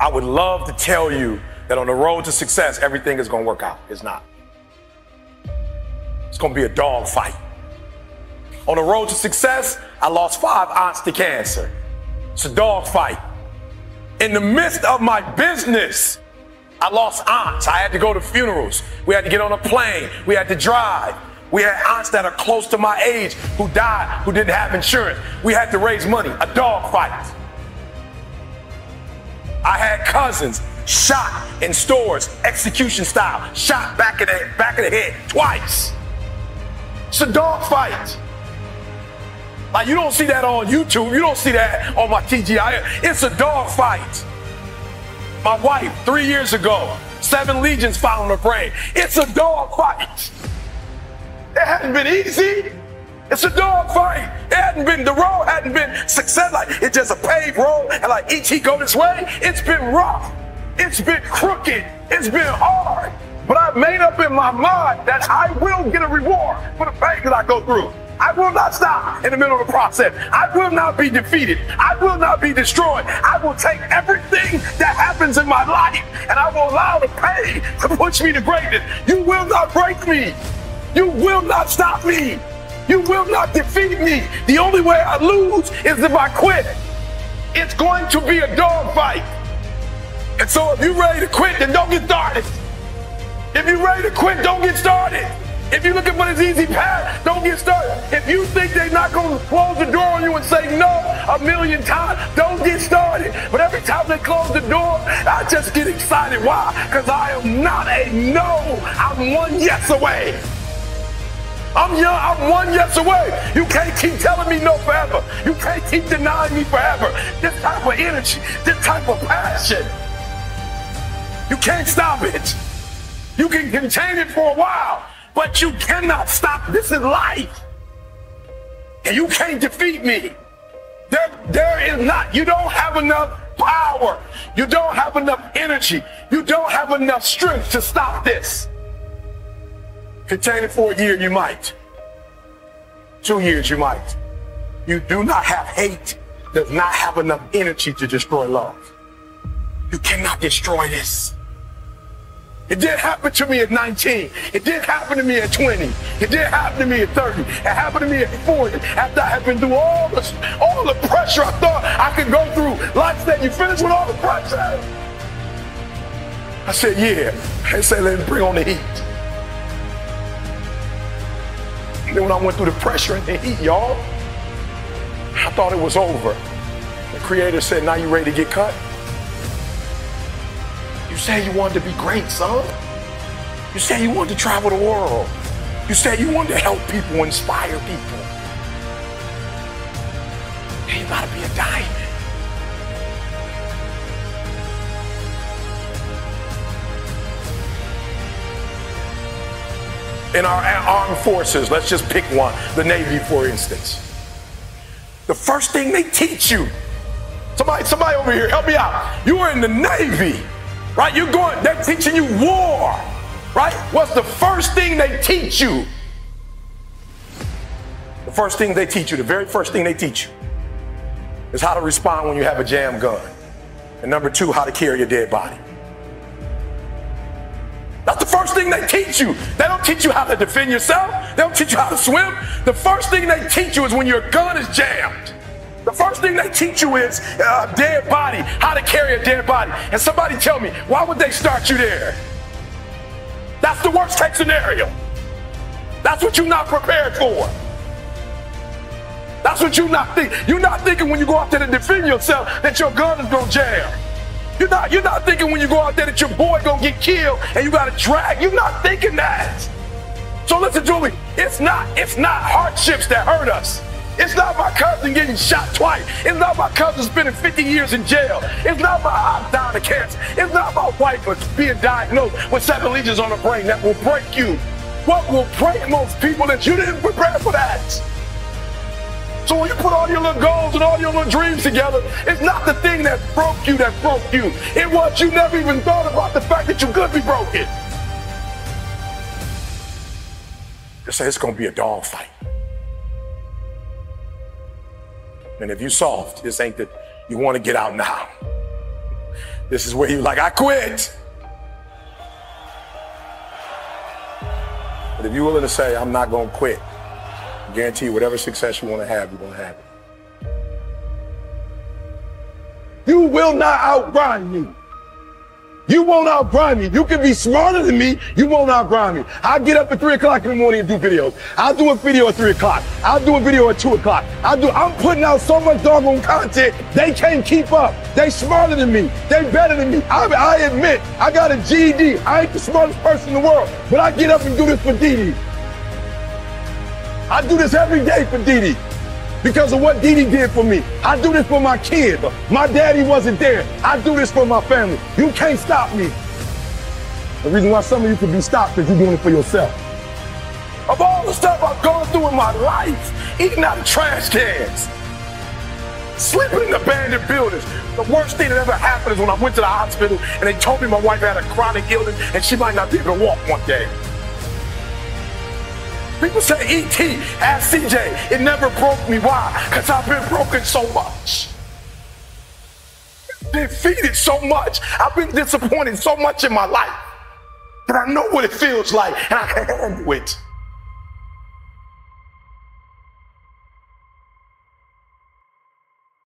I would love to tell you that on the road to success, everything is going to work out. It's not. It's going to be a dog fight. On the road to success, I lost five aunts to cancer. It's a dog fight. In the midst of my business, I lost aunts. I had to go to funerals. We had to get on a plane. We had to drive. We had aunts that are close to my age who died, who didn't have insurance. We had to raise money, a dog fight. I had cousins shot in stores, execution style, shot back of the back of the head twice. It's a dog fight. Like you don't see that on YouTube. You don't see that on my TGI. It's a dog fight. My wife, three years ago, seven lesions following her brain. It's a dog fight. It hasn't been easy. It's a dog fight. It hadn't been, the road hadn't been success. Like it's just a paved road and like each he go this way. It's been rough. It's been crooked. It's been hard. But I've made up in my mind that I will get a reward for the pain that I go through. I will not stop in the middle of the process. I will not be defeated. I will not be destroyed. I will take everything that happens in my life and I will allow the pain to push me to greatness. You will not break me. You will not stop me. You will not defeat me. The only way I lose is if I quit. It's going to be a dogfight. And so if you're ready to quit, then don't get started. If you're ready to quit, don't get started. If you're looking for this easy path, don't get started. If you think they're not going to close the door on you and say no a million times, don't get started. But every time they close the door, I just get excited. Why? Because I am not a no. I'm one yes away. I'm young, I'm one yes away. You can't keep telling me no forever. You can't keep denying me forever. This type of energy, this type of passion. You can't stop it. You can contain it for a while. But you cannot stop. This is life. And you can't defeat me. There, there is not, you don't have enough power. You don't have enough energy. You don't have enough strength to stop this. Contain it for a year, you might. Two years, you might. You do not have hate, does not have enough energy to destroy love. You cannot destroy this. It did happen to me at 19. It did happen to me at 20. It did happen to me at 30. It happened to me at 40. After I had been through all the, all the pressure I thought I could go through. Life said, you finished with all the pressure? I said, yeah. I said, let's bring on the heat. Then when I went through the pressure and the heat, y'all, I thought it was over. The creator said, now you ready to get cut? You said you wanted to be great, son. You said you wanted to travel the world. You said you wanted to help people, inspire people. Hey, you gotta be a diamond. In our armed forces, let's just pick one, the Navy, for instance. The first thing they teach you, somebody, somebody over here, help me out. You are in the Navy right? You're going, they're teaching you war, right? What's the first thing they teach you? The first thing they teach you, the very first thing they teach you, is how to respond when you have a jam gun. And number two, how to carry a dead body. That's the first thing they teach you. They don't teach you how to defend yourself. They don't teach you how to swim. The first thing they teach you is when your gun is jammed. The first thing they teach you is uh, a dead body, how to carry a dead body. And somebody tell me, why would they start you there? That's the worst case scenario. That's what you're not prepared for. That's what you're not thinking. You're not thinking when you go out there to defend yourself that your gun is gonna jam. You're not, you're not thinking when you go out there that your boy gonna get killed and you gotta drag. You're not thinking that. So listen, Julie, it's not, it's not hardships that hurt us. It's not my cousin getting shot twice. It's not my cousin spending 50 years in jail. It's not my aunt dying of cancer. It's not my wife being diagnosed with seven lesions on the brain that will break you. What will break most people that you didn't prepare for that? So when you put all your little goals and all your little dreams together, it's not the thing that broke you that broke you. It was you never even thought about the fact that you could be broken. They say it's gonna be a dog fight. And if you soft, this ain't that you want to get out now. This is where he was like, I quit. But if you're willing to say, I'm not going to quit, I guarantee you whatever success you want to have, you're going to have it. You will not outgrind me. You won't outgrind me. You can be smarter than me. You won't outgrind me. I get up at three o'clock in the morning and do videos. I'll do a video at three o'clock. I'll do a video at two o'clock. I'll do, I'm putting out so much doggone content. They can't keep up. They smarter than me. They better than me. I, I admit, I got a GED. I ain't the smartest person in the world, but I get up and do this for Dee. I do this every day for Dee Dee because of what Dee Dee did for me. I do this for my kids. My daddy wasn't there. I do this for my family. You can't stop me. The reason why some of you can be stopped is you're doing it for yourself. Of all the stuff I've gone through in my life, eating out of trash cans, sleeping in abandoned buildings, the worst thing that ever happened is when I went to the hospital and they told me my wife had a chronic illness and she might not be able to walk one day. People say ET, ask CJ. It never broke me. Why? Because I've been broken so much. Defeated so much. I've been disappointed so much in my life But I know what it feels like and I can handle it.